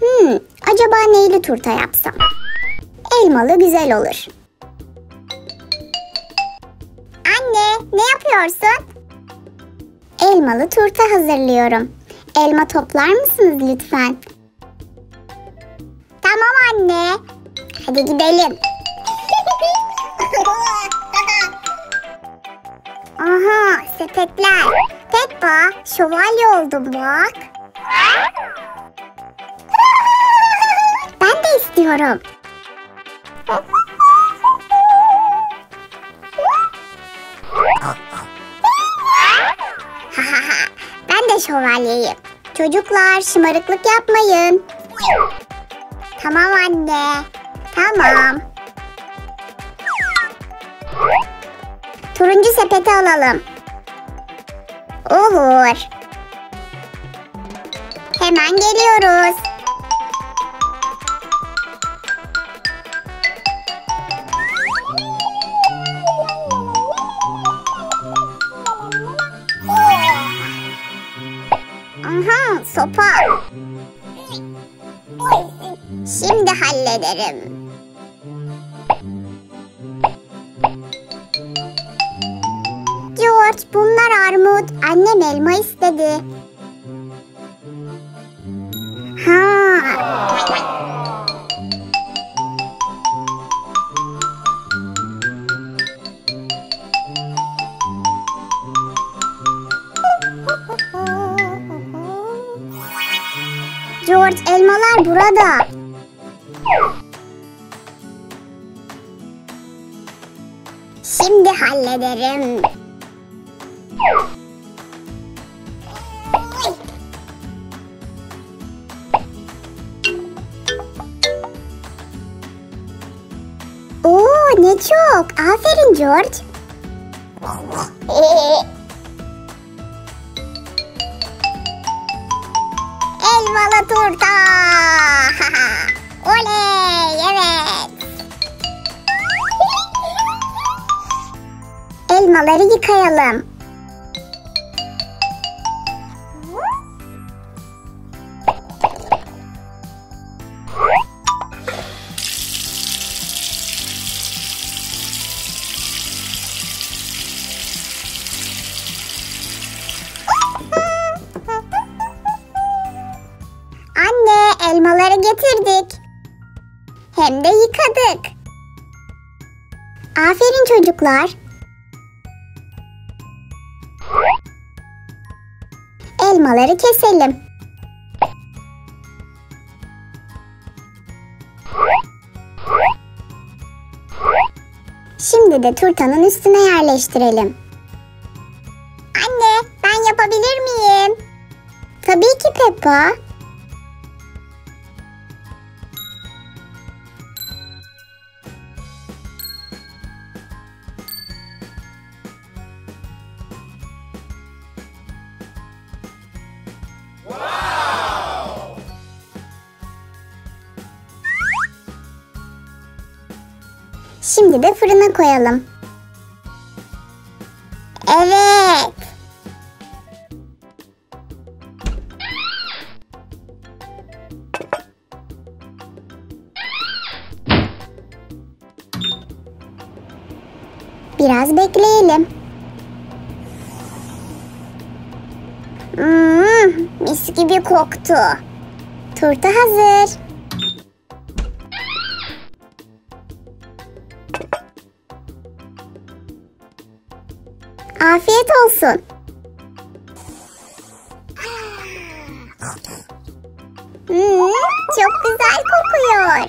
Hmm, acaba neyli turta yapsam? Elmalı güzel olur. Anne, ne yapıyorsun? Elmalı turta hazırlıyorum. Elma toplar mısınız lütfen? Tamam anne. Hadi gidelim. Aha sepetler. Peppa şövalye oldum bak. İstiyorum. ben de şövalyeyim. Çocuklar şımarıklık yapmayın. Tamam anne. Tamam. Turuncu sepeti alalım. Olur. Hemen geliyoruz. Sopa. Şimdi hallederim. George bunlar armut. Annem elma istedi. Ha. George elmalar burada. Şimdi hallederim. Oo ne çok. Aferin George. Elmalı turta. Oley evet. Elmaları yıkayalım. Elmaları getirdik. Hem de yıkadık. Aferin çocuklar. Elmaları keselim. Şimdi de turtanın üstüne yerleştirelim. Anne, ben yapabilir miyim? Tabii ki Peppa. Şimdi de fırına koyalım. Evet. Biraz bekleyelim. Hmm, mis gibi koktu. Turta hazır. Afiyet olsun. Hmm, çok güzel kokuyor.